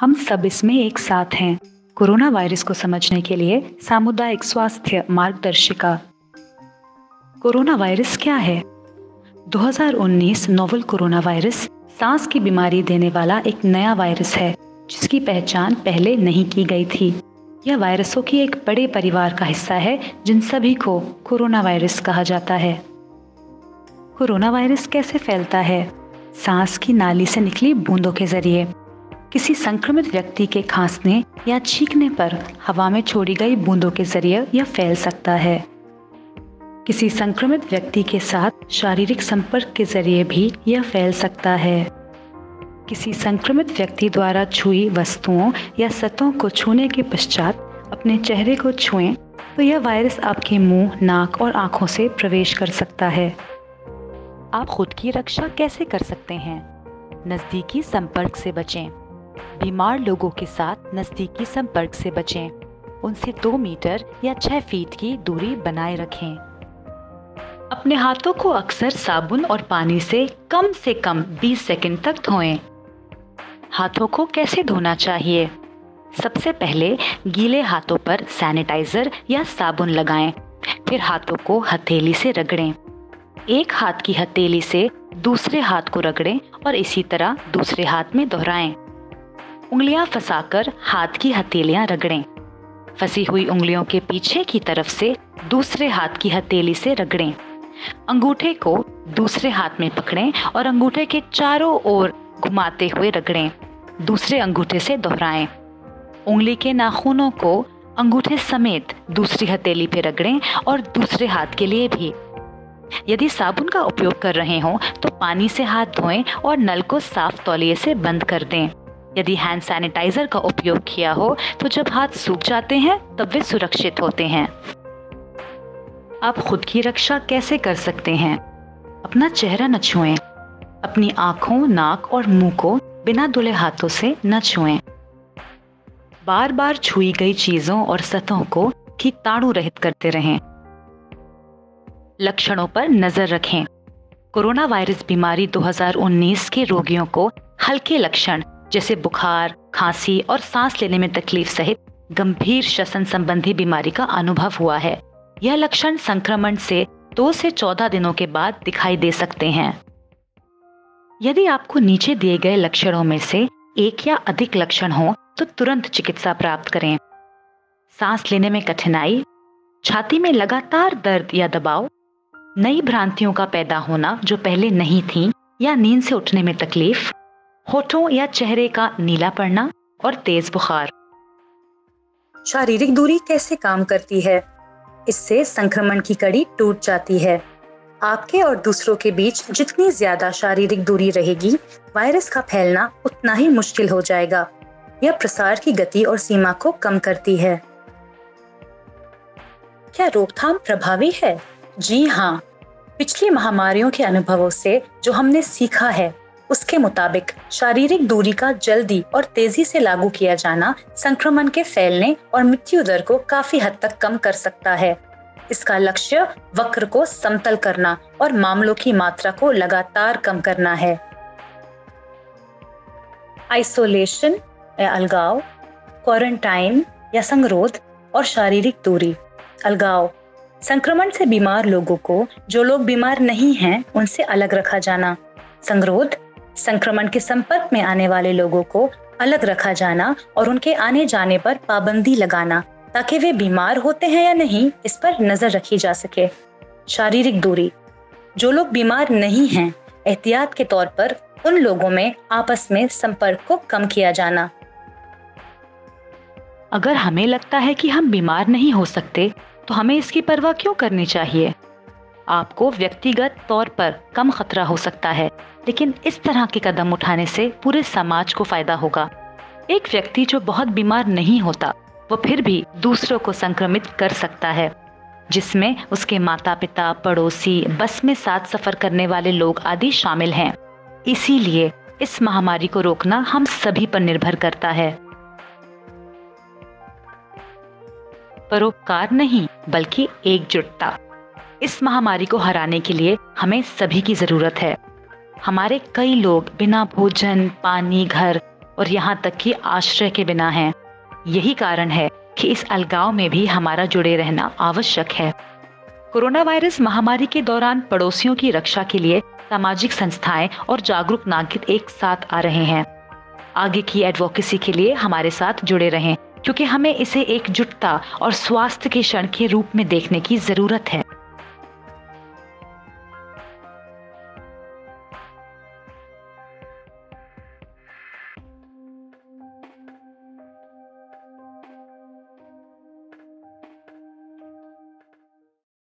हम सब इसमें एक साथ हैं, कोरोना वायरस को समझने के लिए सामुदायिक स्वास्थ्य मार्गदर्शिका। कोरोना वायरस क्या है? 2019 नोवल कोरोना वायरस सांस की बीमारी देने वाला एक नया वायरस है, जिसकी पहचान पहले नहीं की गई थी। यह वायरसों की एक बड़े परिवार का हिस्सा है, जिन सभी को कोरोना वायरस कहा जाता है। कोरोना वायरस कैसे फैलता है? सांस की नाली से निकली बूंदों के ज़रिए। किसी संक्रमित व्यक्ति के खांसने या छींकने पर हवा में छोड़ी गई बूंदों के ज़रिए यह फैल सकता है। किसी संक्रमित व्यक्ति के साथ शारीरिक संपर्क के ज़रिए भी यह फैल सकता है। किसी संक्रमित व्यक्ति द्वारा छुई वस्तुओं या सतहों को छूने के पश्चात अपने चेहरे को छुएँ तो यह वायरस आपके मुँह, नाक और आँखों से प्रवेश कर सकता है। आप खुद की रक्षा कैसे कर सकते हैं? नज़दीकी संपर्क से बचें। बीमार लोगों के साथ नज़दीकी संपर्क से बचें। उनसे दो मीटर या छह फीट की दूरी बनाए रखें। अपने हाथों को अक्सर साबुन और पानी से कम से कम 20 सेकंड तक धोएँ। हाथों को कैसे धोना चाहिए? सबसे पहले गीले हाथों पर सैनिटाइजर या साबुन लगाएँ, फिर हाथों को हथेली से रगड़ें। एक हाथ की हथेली से दूसरे हाथ को रगड़ें और इसी तरह दूसरे हाथ में दोहराएँ। उंगलियाँ फंसाकर हाथ की हथेलियाँ रगड़ें। फंसी हुई उंगलियों के पीछे की तरफ़ से दूसरे हाथ की हथेली से रगड़ें। अंगूठे को दूसरे हाथ में पकड़ें और अंगूठे के चारों ओर घुमाते हुए रगड़ें। दूसरे अंगूठे से दोहराएँ। उंगली के नाखूनों को अंगूठे समेत दूसरी हथेली पे रगड़ें और दूसरे हाथ के लिए भी। यदि साबुन का उपयोग कर रहे हो तो पानी से हाथ धोएँ और नल को साफ़ तौलिए से बंद कर दें। यदि हैंड सैनिटाइजर का उपयोग किया हो तो जब हाथ सूख जाते हैं, तब वे सुरक्षित होते हैं। आप खुद की रक्षा कैसे कर सकते हैं? अपना चेहरा न छुएँ। अपनी आँखों, नाक और मुँह को बिना धुले हाथों से न छुएँ। बार बार छुई गई चीज़ों और सतहों को कीटाणु रहित करते रहें। लक्षणों पर नज़र रखें। कोरोना वायरस बीमारी 2019 के रोगियों को हल्के लक्षण जैसे बुखार, खांसी और सांस लेने में तकलीफ़ सहित गंभीर श्वसन संबंधी बीमारी का अनुभव हुआ है। यह लक्षण संक्रमण से दो से चौदह दिनों के बाद दिखाई दे सकते हैं। यदि आपको नीचे दिए गए लक्षणों में से एक या अधिक लक्षण हो तो तुरंत चिकित्सा प्राप्त करें। सांस लेने में कठिनाई, छाती में लगातार दर्द या दबाव, नई भ्रांतियों का पैदा होना जो पहले नहीं थी या नींद से उठने में तकलीफ़ होठों या चेहरे का नीला पड़ना और तेज बुखार। शारीरिक दूरी कैसे काम करती है? इससे संक्रमण की कड़ी टूट जाती है। आपके और दूसरों के बीच जितनी ज़्यादा शारीरिक दूरी रहेगी, वायरस का फैलना उतना ही मुश्किल हो जाएगा यह प्रसार की गति और सीमा को कम करती है। क्या रोकथाम प्रभावी है? जी हाँ। पिछली महामारियों के अनुभवों से जो हमने सीखा है उसके मुताबिक शारीरिक दूरी का जल्दी और तेज़ी से लागू किया जाना संक्रमण के फैलने और मृत्यु दर को काफ़ी हद तक कम कर सकता है। इसका लक्ष्य वक्र को समतल करना और मामलों की मात्रा को लगातार कम करना है। आइसोलेशन या अलगाव, क्वारंटाइन या संगरोध और शारीरिक दूरी। अलगाव, संक्रमण से बीमार लोगों को जो लोग बीमार नहीं हैं, उनसे अलग रखा जाना। संगरोध संक्रमण के संपर्क में आने वाले लोगों को अलग रखा जाना और उनके आने जाने पर पाबंदी लगाना, ताकि वे बीमार होते हैं या नहीं, इस पर नज़र रखी जा सके। शारीरिक दूरी। जो लोग बीमार नहीं हैं, एहतियात के तौर पर उन लोगों में आपस में संपर्क को कम किया जाना। अगर हमें लगता है कि हम बीमार नहीं हो सकते तो हमें इसकी परवाह क्यों करनी चाहिए? आपको व्यक्तिगत तौर पर कम खतरा हो सकता है, लेकिन इस तरह के कदम उठाने से पूरे समाज को फ़ायदा होगा। एक व्यक्ति जो बहुत बीमार नहीं होता, वो फिर भी दूसरों को संक्रमित कर सकता है, जिसमें उसके माता पिता पड़ोसी, बस में साथ सफ़र करने वाले लोग आदि शामिल हैं। इसीलिए इस महामारी को रोकना हम सभी पर निर्भर करता है। परोपकार नहीं, बल्कि एकजुटता। इस महामारी को हराने के लिए हमें सभी की ज़रूरत है। हमारे कई लोग बिना भोजन, पानी, घर और यहाँ तक कि आश्रय के बिना हैं। यही कारण है कि इस अलगाव में भी हमारा जुड़े रहना आवश्यक है। कोरोना वायरस महामारी के दौरान पड़ोसियों की रक्षा के लिए सामाजिक संस्थाएँ और जागरूक नागरिक एक साथ आ रहे हैं। आगे की एडवोकेसी के लिए हमारे साथ जुड़े रहें, क्योंकि हमें इसे एकजुटता और स्वास्थ्य के क्षण के रूप में देखने की ज़रूरत है।